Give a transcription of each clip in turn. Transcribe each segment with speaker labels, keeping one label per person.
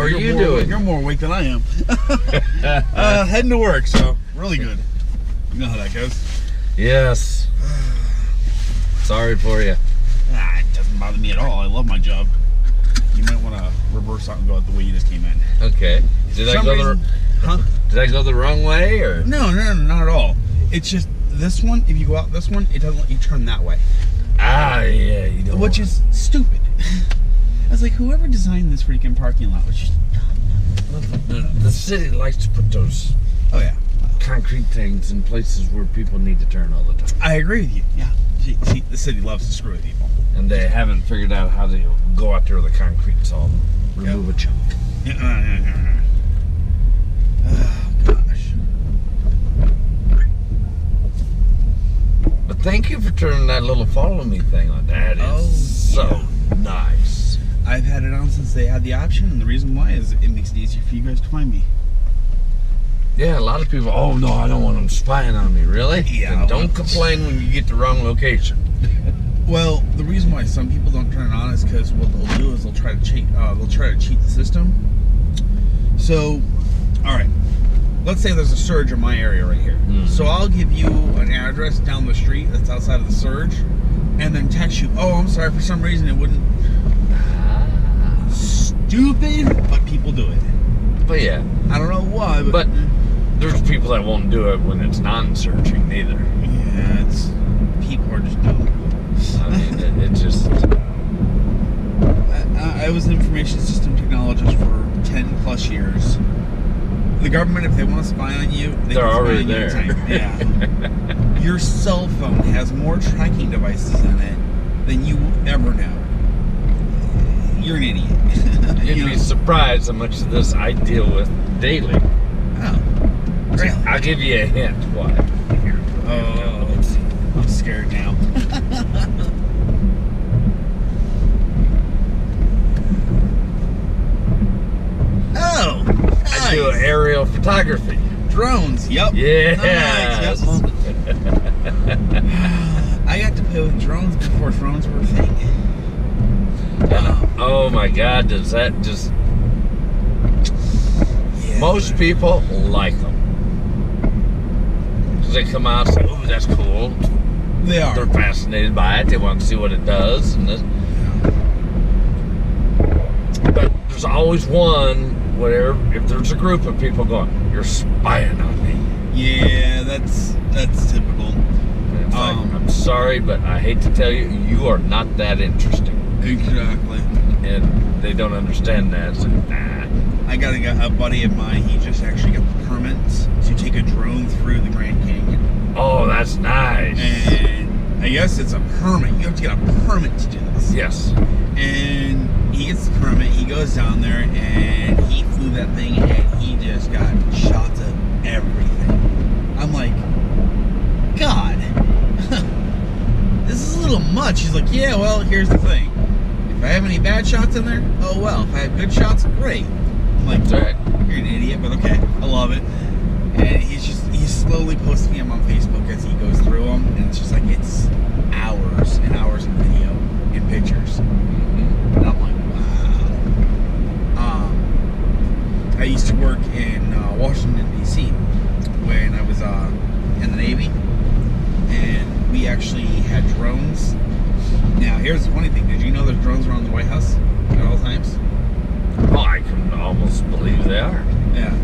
Speaker 1: are
Speaker 2: you're
Speaker 1: you
Speaker 2: more,
Speaker 1: doing?
Speaker 2: You're more awake than I am. uh, heading to work, so really good. You know how that goes.
Speaker 1: yes. Sorry for you.
Speaker 2: Ah, it doesn't bother me at all. I love my job. You might want to reverse out and go out the way you just came in.
Speaker 1: Okay. Did I go
Speaker 2: reason-
Speaker 1: the
Speaker 2: huh?
Speaker 1: Did I go the wrong way or?
Speaker 2: No, no, no, not at all. It's just this one. If you go out this one, it doesn't let you turn that way,
Speaker 1: Ah, yeah. You don't.
Speaker 2: which is stupid. I was like, whoever designed this freaking parking lot was just.
Speaker 1: the, the city likes to put those
Speaker 2: Oh yeah,
Speaker 1: concrete things in places where people need to turn all the time,
Speaker 2: I agree with you. Yeah. See, see, the city loves to screw with people.
Speaker 1: and they haven't figured out how to go out there with the concrete saw and remove a chunk.
Speaker 2: Oh gosh.
Speaker 1: But thank you for turning that little follow me thing on. That is
Speaker 2: Oh,
Speaker 1: so nice.
Speaker 2: I've had it on since they had the option, and the reason why is it makes it easier for you guys to find me.
Speaker 1: Yeah, a lot of people. Oh no, I don't want them spying on me. Really?
Speaker 2: Yeah,
Speaker 1: Then don't complain when you get the wrong location.
Speaker 2: Well, the reason why some people don't turn it on is because what they'll do is they'll try to cheat. Uh, they'll try to cheat the system. So, all right, let's say there's a surge in my area right here.
Speaker 1: Mhm.
Speaker 2: So I'll give you an address down the street that's outside of the surge, and then text you. Oh, I'm sorry. For some reason, it wouldn't. Stupid, but people do it.
Speaker 1: But yeah,
Speaker 2: I don't know why, but,
Speaker 1: But- there's people that won't do it when it's non-searching neither.
Speaker 2: yeah, it's people are just dumb.
Speaker 1: I mean, it, it just.
Speaker 2: I, I was an information system technologist for 10 plus years. The government, if they want to spy on you, they spy
Speaker 1: already
Speaker 2: on you
Speaker 1: there.
Speaker 2: anytime. Yeah. Your cell phone has more tracking devices in it than you will ever know. You're an idiot.
Speaker 1: You'd
Speaker 2: You
Speaker 1: be
Speaker 2: know?
Speaker 1: surprised how much of this I deal with daily.
Speaker 2: Oh, really?
Speaker 1: I'll give you a hint. Why?
Speaker 2: Oh. I'm scared now. oh,
Speaker 1: I do aerial photography.
Speaker 2: drones. Yep.
Speaker 1: Yes.
Speaker 2: Nice, yep. I got to play with drones before drones were a thing.
Speaker 1: And, oh my God, does that just.
Speaker 2: Yeah.
Speaker 1: Most people like them. Because they come out and say, oh, that's cool.
Speaker 2: they are.
Speaker 1: They're fascinated by it. They want to see what it does. And this. But there's always one where, if there's a group of people going, you're spying on me.
Speaker 2: Yeah, that's that's typical.
Speaker 1: Like,
Speaker 2: Um,
Speaker 1: I'm sorry, but I hate to tell you, you are not that interesting.
Speaker 2: Exactly.
Speaker 1: And they don't understand that. So, nah.
Speaker 2: I got a, a buddy of mine. He just actually got the permits to take a drone through the Grand Canyon.
Speaker 1: Oh, that's nice.
Speaker 2: And I guess it's a permit. You have to get a permit to do this.
Speaker 1: Yes.
Speaker 2: And he gets the permit. He goes down there and he flew that thing and he just got shots of everything. I'm like, God, this is a little much. He's like, Yeah, well, here's the thing. If I have any bad shots in there, oh well. If I have good shots, great. I'm like,
Speaker 1: That's right.
Speaker 2: you're an idiot, but okay. I love it. And he's just he's slowly posting them on Facebook as he goes through them, and it's just like it's hours and hours of video and pictures. And I'm like, wow. Um, I used to work in uh, Washington D.C. when I was uh, in the Navy, and we actually had drones. Now, here's the funny thing: Did you know there's drones around the White House at all times?
Speaker 1: Oh, I can almost believe they are.
Speaker 2: Yeah,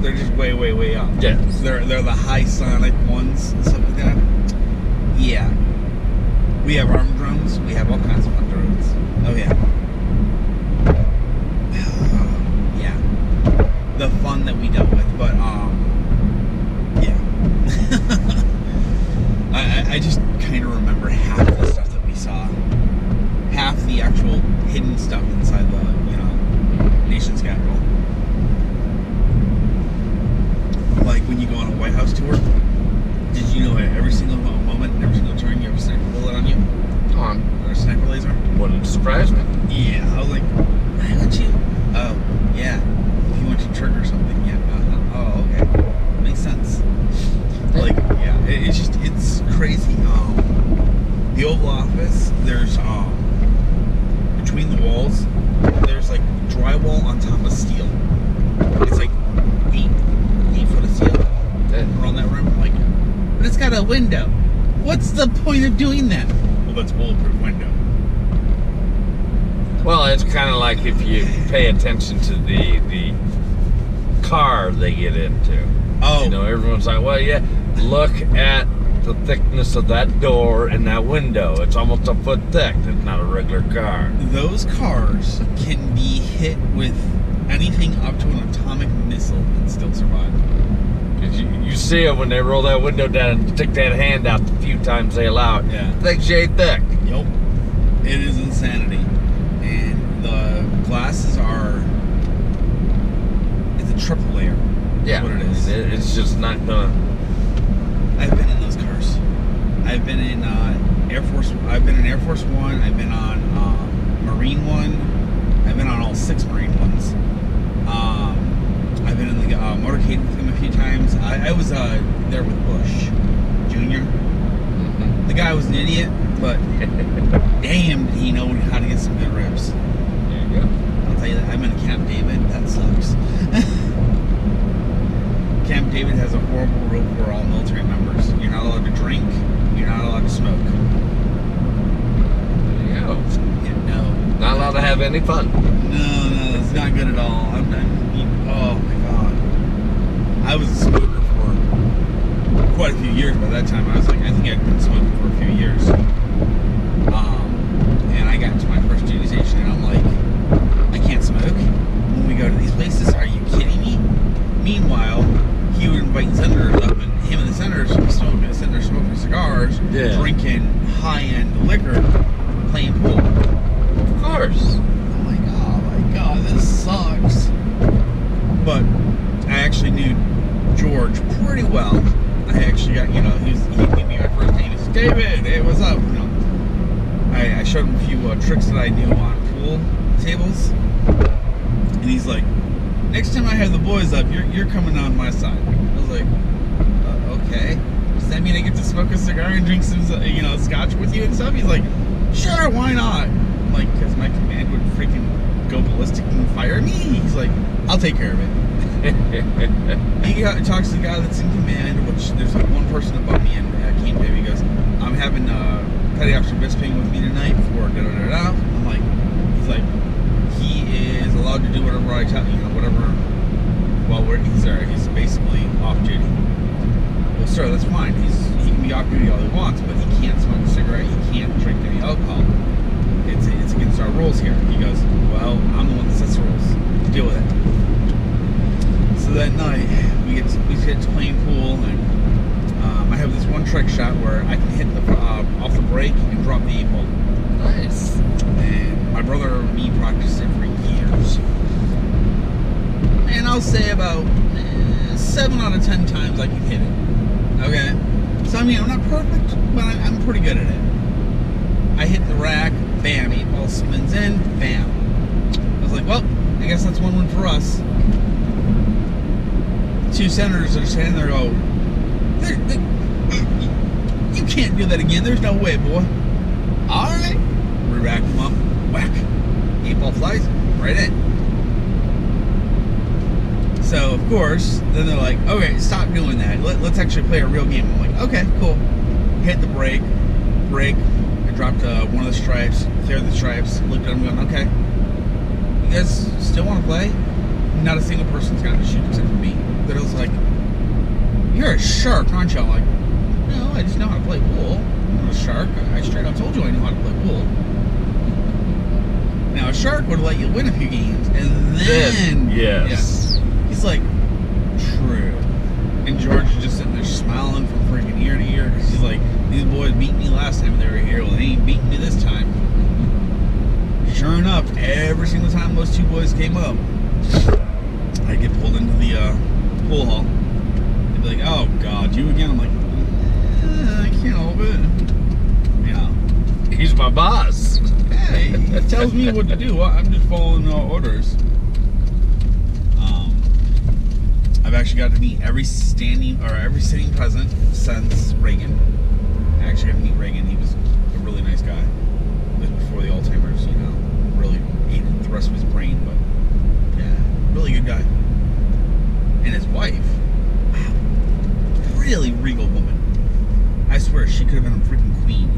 Speaker 2: they're just way, way, way up.
Speaker 1: Yes.
Speaker 2: They're they're the high sonic ones and stuff like that. Yeah. We have armed drones. We have all kinds of fun drones. Oh yeah. yeah. The fun that we dealt with, but um, yeah. I I- I just kind of remember half the stuff that we saw. Half the actual hidden stuff inside the you know nation's capital. Like when you go on a White House tour, did you know at every single mo- moment, and every single turn, you have a sniper bullet on you
Speaker 1: On.
Speaker 2: or a sniper laser?
Speaker 1: Wouldn't surprise me.
Speaker 2: Yeah, I was like, why would you? Oh, yeah. If you want to trigger something, yeah. Uh-huh. Oh, okay. Makes sense. Like, yeah, it, it's just it's crazy. Um, the Oval Office, there's um between the walls, there's like drywall on top of steel. point of doing that? Well, that's bulletproof window.
Speaker 1: Well, it's kind of like if you pay attention to the the car they get into.
Speaker 2: Oh,
Speaker 1: You know, everyone's like, well, yeah, look at the thickness of that door and that window. It's almost a foot thick. It's not a regular car.
Speaker 2: those cars can be hit with anything up to an atomic missile and still survive.
Speaker 1: You, you see it when they roll that window down and stick that hand out the few times they allow it.
Speaker 2: Yeah.
Speaker 1: Thick shade thick.
Speaker 2: Yep. It is insanity. And the glasses are. It's a triple layer.
Speaker 1: Yeah.
Speaker 2: What it is.
Speaker 1: It- it's just not gonna.
Speaker 2: I've been in those cars. I've been in uh, Air Force. I've been in Air Force One. I've been on um, Marine One. I've been on all six Marine ones. Um, I've been in the uh, motorcade with him a few times. I, I was uh, there with Bush Junior. The guy was an idiot, but damn, did he know how to get some good rips.
Speaker 1: There you go.
Speaker 2: I'll tell you that. I'm in a Camp David. That sucks. Camp David has a horrible rule for all military members. You're not allowed to drink. You're not allowed to smoke.
Speaker 1: There you go.
Speaker 2: Yeah, no.
Speaker 1: Not allowed to have any fun.
Speaker 2: No, no, it's not good at all. I'm, I'm, oh my god. I was a smoker for quite a few years by that time. I was like, I think I'd been smoking for a few years. Um, and I got to my first duty station and I'm like, I can't smoke when we go to these places. Are you kidding me? Meanwhile, he would invite senators up and him and the senators would be smoking, sitting there smoking cigars,
Speaker 1: Yeah.
Speaker 2: drinking high-end liquor, playing pool.
Speaker 1: Of course.
Speaker 2: I'm like, oh my god, this sucks. But I actually knew George pretty well. I actually got, you know, he, was, he gave me my first name. He said, David, hey, what's up? Know, I, I showed him a few uh, tricks that I knew on pool tables. And he's like, next time I have the boys up, you're, you're coming on my side. I was like, uh, okay. Does that mean I get to smoke a cigar and drink some, uh, you know, scotch with you and stuff? He's like, sure, why not? I'm like, because my command would freaking go ballistic and fire me. He's like, I'll take care of it. He talks to the guy that's in command, which there's like one person above me in uh, King Baby. He goes, I'm having uh, Petty Officer Bisping with me tonight for da da da da. I'm like, he's like, he is allowed to do whatever I tell you know, whatever. While we're he's there, he's basically off duty. Well, sir, that's fine. He's he can be off duty all he wants, but he can't smoke a cigarette. He can't drink any alcohol. It's it's against our rules here. He goes, well, I'm the one that sets the rules. Deal with it. So that night, we get to, we get to playing pool, and um, I have this one trick shot where I can hit the uh, off the brake and drop the ball.
Speaker 1: Nice.
Speaker 2: And my brother and me practiced it for years. And I'll say about eh, seven out of ten times I can hit it. Okay? So I mean, I'm not perfect, but I'm pretty good at it. I hit the rack, bam, eight ball spins in, bam. I was like, well, I guess that's one win for us. Two senators are standing there, go, "There- there- you can't do that again. There's no way, boy. All right. We rack up, whack. Eight ball flies right in. So of course, then they're like, okay, stop doing that. Let, let's actually play a real game. I'm like, okay, cool. Hit the brake, brake. I dropped uh, one of the stripes, cleared the stripes. Looked at them, going, okay. You guys still want to play? Not a single person's gotten to shoot except for me. But it was like, you're a shark, aren't you? I'm like, I just know how to play pool. I'm a shark. I straight up told you I know how to play pool. Now a shark would let you win a few games, and then
Speaker 1: Then, yes.
Speaker 2: yeah. he's like, true. And George is just sitting there smiling from freaking ear to ear because he's like, these boys beat me last time they were here. Well, they ain't beating me this time. Sure enough, every single time those two boys came up, I get pulled into the uh, pool hall. They'd be like, "Oh God, you again?" I'm like, eh, "I can't help it." You know,
Speaker 1: He's my boss.
Speaker 2: hey, it tells me what to do. I'm just following uh, orders. Um, I've actually got to meet every standing or every sitting president since Reagan. I actually got to meet Reagan. He was a really nice guy. It was before the Alzheimer's, you know, really ate the rest of his brain, but yeah, really good guy. And his wife, really regal woman. I swear she could have been a freaking queen.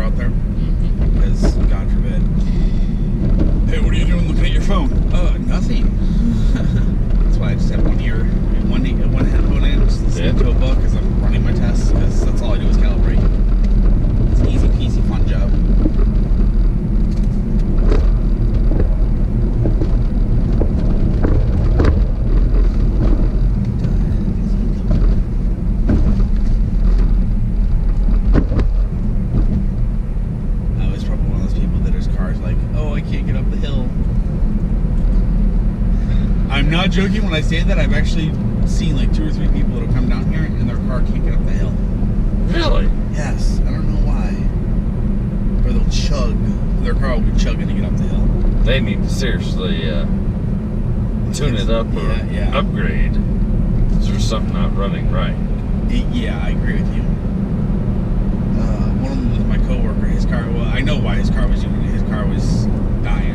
Speaker 2: out there,
Speaker 1: Mhm.
Speaker 2: because God forbid. Hey, what are you doing looking at your phone? Uh, nothing. that's why I just have one ear, and one e- one headphone in, just listening
Speaker 1: Yeah.
Speaker 2: to a book as I'm running my tests, because that's all I do is calibrate. It's an easy peasy fun job. I was probably one of those people that his car's like, oh, I can't get up the hill. I'm not joking when I say that. I've actually seen like two or three people that'll come down here and their car can't get up the hill.
Speaker 1: Really?
Speaker 2: Yes, I don't know why. Or they'll chug. Their car will be chugging to get up the hill.
Speaker 1: They need to seriously uh, tune it up or
Speaker 2: Yeah, yeah.
Speaker 1: upgrade. There's something not running right.
Speaker 2: Y- Yeah, I agree with you. Uh, one of them was my coworker. His car. Well, I know why his car was doing it. His car was dying.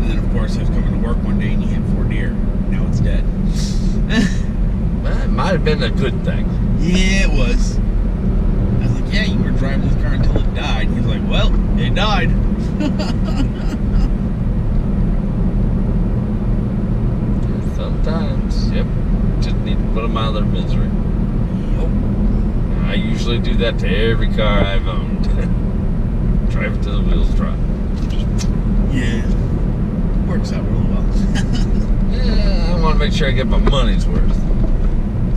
Speaker 2: And then, of course, he was coming to work one day and he hit four deer. Now it's dead.
Speaker 1: That might have been a good thing.
Speaker 2: yeah, it was. I was like, yeah, you were driving this car until it died. He's like, well, it died.
Speaker 1: Sometimes, yep. Just need to put them out of their misery.
Speaker 2: Yup.
Speaker 1: I usually do that to every car I've owned. Drive it till the wheels drop.
Speaker 2: Yeah. Works out really well.
Speaker 1: Yeah, I want to make sure I get my money's worth.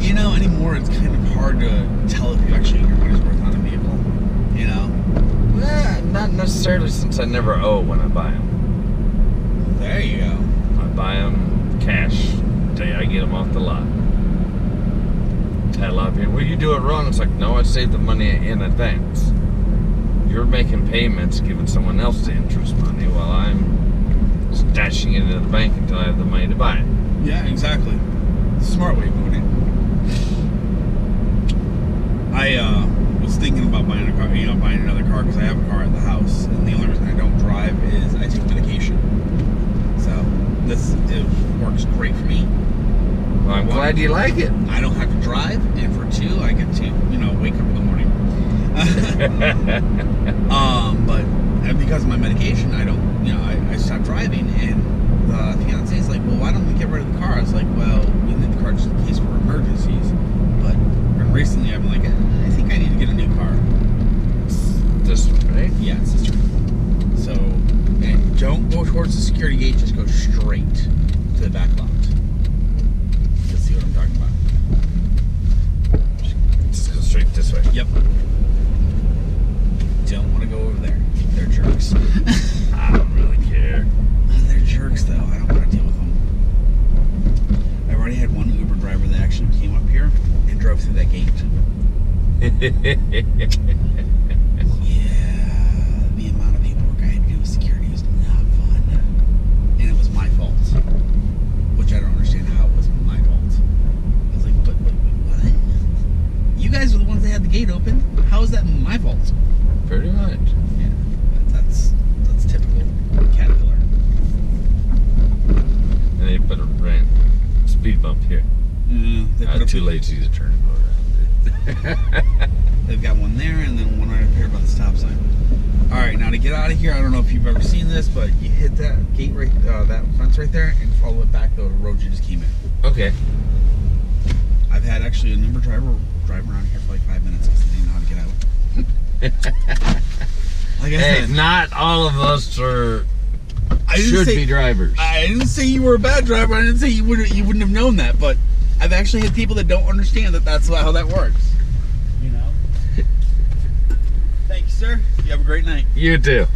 Speaker 2: You know, anymore it's kind of hard to tell if you actually get your money's worth on a vehicle. You know?
Speaker 1: Eh, not necessarily since I never owe when I buy them.
Speaker 2: There you go.
Speaker 1: I buy them cash day I get them off the lot. Lot of people, well, you do it wrong. It's like, no, I saved the money in advance. You're making payments, giving someone else the interest money while I'm stashing it in the bank until I have the money to buy it.
Speaker 2: Yeah, exactly. Smart way of doing it. I uh, was thinking about buying a car, you know, buying another car because I have a car at the house, and the only reason I don't drive is I take medication. So this it works great for me.
Speaker 1: Well, I'm
Speaker 2: One,
Speaker 1: glad you like it.
Speaker 2: I don't have to drive, and for two, I get to you know wake up in the morning. um, but and because of my medication, I don't, you know, I, I stopped driving, and the fiance is like, well, why don't we get rid of the car? I was like, well, we need the car just in case for emergencies. Recently, I've been like, I think I need to get a new car.
Speaker 1: this one, right?
Speaker 2: Yeah, it's this one. So, and don't go towards the security gate. Just go straight to the back lot. You'll see what I'm talking about.
Speaker 1: Just go straight this way.
Speaker 2: Yep. Don't want to go over there. They're jerks.
Speaker 1: I don't really care.
Speaker 2: They're jerks, though. I don't want to deal with them. I've already had one Uber driver that actually came up here and drove through that gate. Yeah, the amount of paperwork I had to do with security was not fun. And it was my fault. Which I don't understand how it was my fault. I was like, but, but, but what? You guys were the ones that had the gate open. How is that my fault?
Speaker 1: Pretty much.
Speaker 2: Yeah, that's that's typical Caterpillar.
Speaker 1: And they put a ran speed bump here.
Speaker 2: Uh, they
Speaker 1: I'm
Speaker 2: put a-
Speaker 1: too lazy to turn and go around.
Speaker 2: They've got one there and then one right up here by the stop sign. All right, now to get out of here, I don't know if you've ever seen this, but you hit that gate right, uh, that fence right there, and follow it back the road you just came in.
Speaker 1: okay.
Speaker 2: I've had actually a Uber driver drive around here for like five minutes because they didn't know how to get out. like I
Speaker 1: Hey,
Speaker 2: said,
Speaker 1: not all of us are
Speaker 2: I
Speaker 1: should
Speaker 2: say,
Speaker 1: be drivers.
Speaker 2: I didn't say you were a bad driver. I didn't say you wouldn't you wouldn't have known that, but I've actually had people that don't understand that that's how that works. You know. Thank you, sir. You have a great night.
Speaker 1: you too.